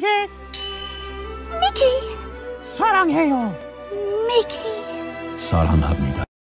사랑해. 미키, 사랑해요. 미키. 사랑합니다.